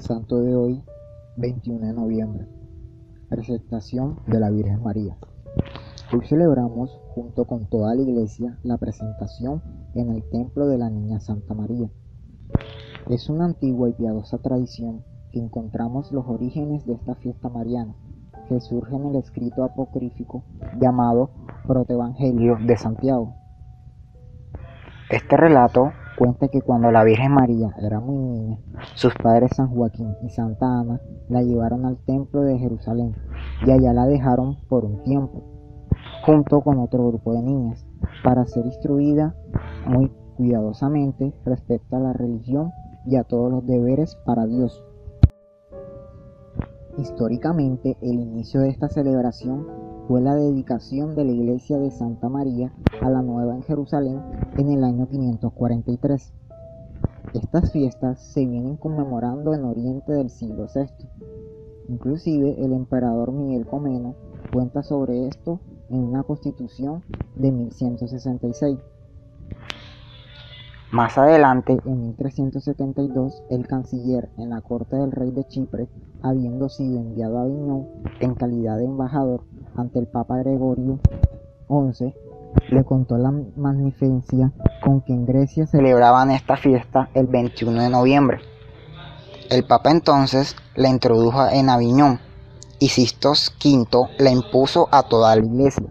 Santo de hoy, 21 de noviembre. Presentación de la Virgen María. Hoy celebramos, junto con toda la iglesia, la presentación en el templo de la Niña Santa María. Es una antigua y piadosa tradición que encontramos los orígenes de esta fiesta mariana, que surge en el escrito apocrífico llamado Protevangelio de Santiago. Este relato cuenta que cuando la Virgen María era muy niña, sus padres San Joaquín y Santa Ana la llevaron al templo de Jerusalén y allá la dejaron por un tiempo, junto con otro grupo de niñas, para ser instruida muy cuidadosamente respecto a la religión y a todos los deberes para Dios. Históricamente, el inicio de esta celebración fue la dedicación de la iglesia de Santa María a la Nueva en Jerusalén en el año 543. Estas fiestas se vienen conmemorando en Oriente del siglo VI. Inclusive el emperador Miguel Comeno cuenta sobre esto en una constitución de 1166. Más adelante, en 1372, el canciller en la corte del rey de Chipre, habiendo sido enviado a Aviñón en calidad de embajador, ante el Papa Gregorio XI, le contó la magnificencia con que en Grecia celebraban esta fiesta el 21 de noviembre. El Papa entonces la introdujo en Aviñón y Sistos V la impuso a toda la iglesia.